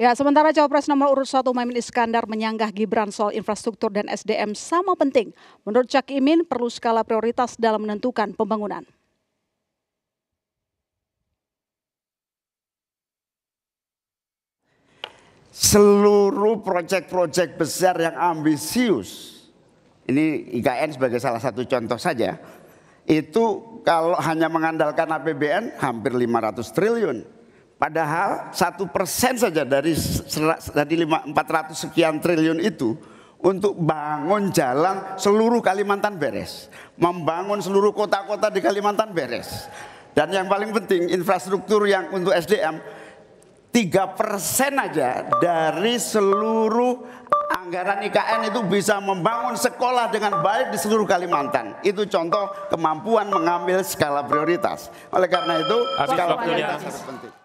Ya, sementara Cawapres nomor urut 1 Maimin Iskandar menyanggah Gibran soal infrastruktur dan SDM sama penting. Menurut Cak Imin, perlu skala prioritas dalam menentukan pembangunan. Seluruh proyek-proyek besar yang ambisius, ini IKN sebagai salah satu contoh saja, itu kalau hanya mengandalkan APBN hampir 500 triliun Padahal satu persen saja dari dari 400 sekian triliun itu untuk bangun jalan seluruh Kalimantan beres, membangun seluruh kota-kota di Kalimantan beres. Dan yang paling penting infrastruktur yang untuk SDM tiga persen aja dari seluruh anggaran IKN itu bisa membangun sekolah dengan baik di seluruh Kalimantan. Itu contoh kemampuan mengambil skala prioritas. Oleh karena itu skala prioritas harus penting.